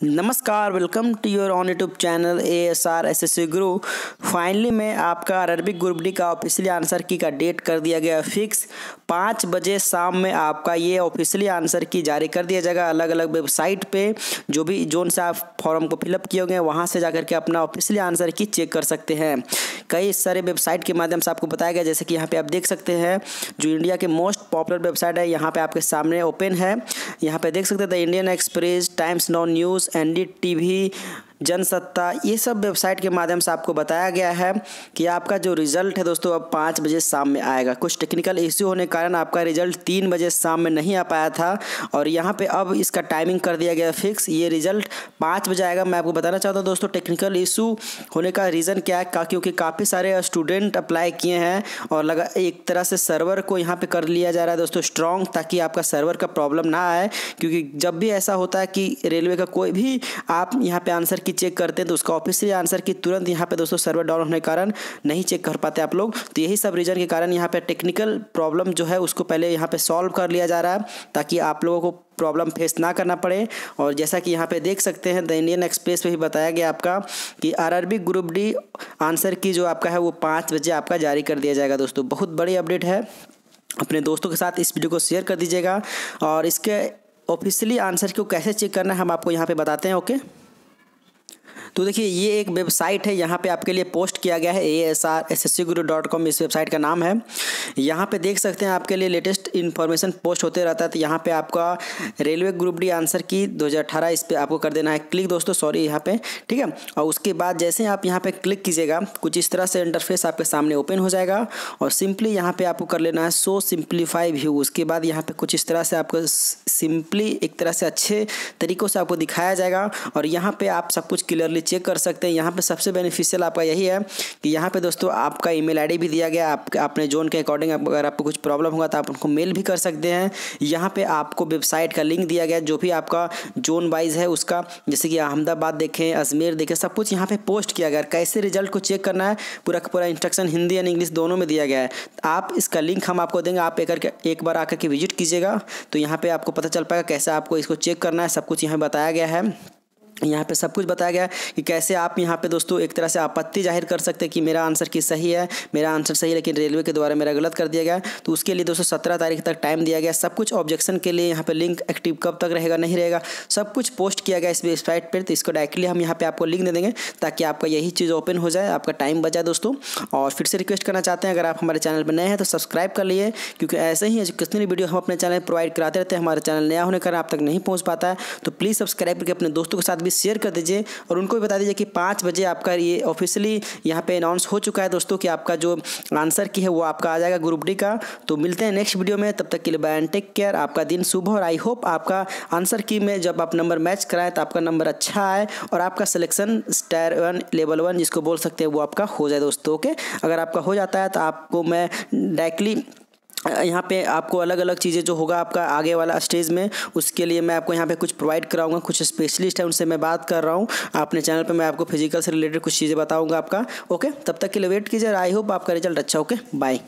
नमस्कार welcome to your on YouTube channel A S R S S Guru finally मैं आपका Arabic group D का officially answer की का डेट कर दिया गया फिक्स पाँच बजे शाम में आपका ये ऑफिशियली आंसर की जारी कर दिया जाएगा अलग अलग वेबसाइट पे. जो भी जोन से आप फॉर्म को फिलअप किए गए वहाँ से जाकर के अपना ऑफिशियली आंसर की चेक कर सकते हैं। कई सारे वेबसाइट के माध्यम से आपको बताया गया, जैसे कि यहाँ पे आप देख सकते हैं, जो इंडिया के मोस्ट पॉपुलर वेबसाइट है, यहाँ पे आपके सामने ओपन है। यहाँ पे देख सकते हैं the Indian Express Times now news N D Jansatta, ये सब वेबसाइट के माध्यम से आपको बताया गया है कि आपका जो रिज़ल्ट है दोस्तों, अब पाँच बजे शाम में आएगा। कुछ टेक्निकल इश्यू होने के कारण आपका रिज़ल्ट तीन बजे शाम में नहीं आ पाया था और यहाँ पे अब इसका टाइमिंग कर दिया गया फिक्स ये रिज़ल्ट पाँच बजे आएगा। मैं आपको बताना चाहता हूँ दोस्तों टेक्निकल इशू होने का रीज़न क्या है? क्योंकि काफ़ी सारे स्टूडेंट अप्लाई किए हैं और लगा, एक तरह से सर्वर को यहाँ पर कर लिया जा रहा है दोस्तों स्ट्रॉन्ग ताकि आपका सर्वर का प्रॉब्लम ना आए। क्योंकि जब भी ऐसा होता है कि रेलवे का कोई भी, आप यहाँ पर आंसर की चेक करते हैं तो उसका ऑफिशियल आंसर की तुरंत यहाँ पे दोस्तों सर्वर डाउन होने के कारण नहीं चेक कर पाते आप लोग। तो यही सब रीज़न के कारण यहाँ पे टेक्निकल प्रॉब्लम जो है उसको पहले यहाँ पे सॉल्व कर लिया जा रहा है, ताकि आप लोगों को प्रॉब्लम फेस ना करना पड़े। और जैसा कि यहाँ पे देख सकते हैं, द इंडियन एक्सप्रेस पे भी बताया गया आपका कि आरआरबी ग्रुप डी आंसर की जो आपका है वो पाँच बजे आपका जारी कर दिया जाएगा दोस्तों। बहुत बड़ी अपडेट है। अपने दोस्तों के साथ इस वीडियो को शेयर कर दीजिएगा। और इसके ऑफिशियली आंसर को कैसे चेक करना है हम आपको यहाँ पे बताते हैं, ओके? तो देखिए, ये एक वेबसाइट है, यहाँ पे आपके लिए पोस्ट किया गया है A S R S S C Guru dot com इस वेबसाइट का नाम है। यहाँ पे देख सकते हैं आपके लिए लेटेस्ट इन्फॉर्मेशन पोस्ट होते रहता है तो यहाँ पे आपका railway group D answer key 2018 इस पर आपको कर देना है। क्लिक दोस्तों, सॉरी यहाँ पे, ठीक है? और उसके बाद जैसे आप यहाँ पे क्लिक कीजिएगा, कुछ इस तरह से इंटरफेस आपके सामने ओपन हो जाएगा और सिंपली यहाँ पे आपको कर लेना है सो सिंप्लीफाई व्यू उसके बाद यहाँ पे कुछ इस तरह से आपको सिंपली एक तरह से अच्छे तरीक़ों से आपको दिखाया जाएगा और यहाँ पे आप सब कुछ क्लियरली चेक कर सकते हैं। यहाँ पे सबसे बेनिफिशियल आपका यही है कि यहाँ पे दोस्तों आपका ईमेल आईडी भी दिया गया आप अपने जोन के अकॉर्डिंग अगर आपको कुछ प्रॉब्लम होगा तो आप उनको मेल भी कर सकते हैं। यहाँ पे आपको वेबसाइट का लिंक दिया गया, जो भी आपका जोन वाइज है उसका, जैसे कि अहमदाबाद देखें, अजमेर देखें, सब कुछ यहाँ पे पोस्ट किया गया। कैसे रिज़ल्ट को चेक करना है, पूरा का पूरा इंस्ट्रक्शन हिंदी एंड इंग्लिश दोनों में दिया गया है। आप इसका लिंक हम आपको देंगे, आप एक एक बार आकर के विज़िट कीजिएगा तो यहाँ पर आपको पता चल पाएगा कैसे आपको इसको चेक करना है, सब कुछ यहाँ बताया गया है। यहाँ पे सब कुछ बताया गया कि कैसे आप यहाँ पे दोस्तों एक तरह से आपत्ति ज़ाहिर कर सकते हैं कि मेरा आंसर की सही है, मेरा आंसर सही लेकिन रेलवे के द्वारा मेरा गलत कर दिया गया। तो उसके लिए दोस्तों सत्रह तारीख तक टाइम दिया गया। सब कुछ ऑब्जेक्शन के लिए यहाँ पे लिंक एक्टिव कब तक रहेगा, नहीं रहेगा, सब कुछ पोस्ट किया गया इस वेबसाइट पर तो इसको डायरेक्टली हम यहाँ पर आपको लिंक दे देंगे ताकि आपका यही चीज़ ओपन हो जाए, आपका टाइम बचाए दोस्तों। और फिर से रिक्वेस्ट करना चाहते हैं, अगर आप हमारे चैनल पर नए हैं तो सब्सक्राइब कर लिए क्योंकि ऐसे ही एजुकेशनल वीडियो हम अपने चैनल प्रोवाइड कराते रहते हैं, हमारे चैनल नया होने कारण आप तक नहीं पहुँच पाता है। तो प्लीज़ सब्सक्राइब करके अपने दोस्तों के साथ भी शेयर कर दीजिए और उनको भी बता दीजिए कि पाँच बजे आपका ये ऑफिशियली यहाँ पे अनाउंस हो चुका है दोस्तों कि आपका जो आंसर की है वो आपका आ जाएगा ग्रुप डी का। तो मिलते हैं नेक्स्ट वीडियो में, तब तक के लिए बाय एंड टेक केयर आपका दिन शुभ और आई होप आपका आंसर की में जब आप नंबर मैच कराएँ तो आपका नंबर अच्छा आए और आपका selection star one level one जिसको बोल सकते हैं वो आपका हो जाए दोस्तों ओके अगर आपका हो जाता है तो आपको मैं डायरेक्टली यहाँ पे आपको अलग अलग चीज़ें जो होगा आपका आगे वाला स्टेज में, उसके लिए मैं आपको यहाँ पे कुछ प्रोवाइड कराऊँगा, कुछ स्पेशलिस्ट है, उनसे मैं बात कर रहा हूँ। अपने चैनल पे मैं आपको फ़िज़िकल से रिलेटेड कुछ चीज़ें बताऊँगा आपका ओके तब तक के लिए वेट कीजिए आई होप आपका रिज़ल्ट अच्छा ओके बाय